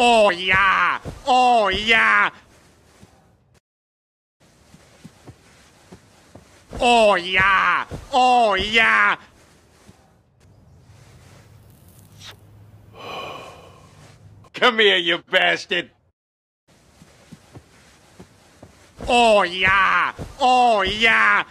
Oh, oh yeah! Oh yeah! Oh yeah! Oh yeah! Come here, you bastard! Oh yeah! Oh yeah!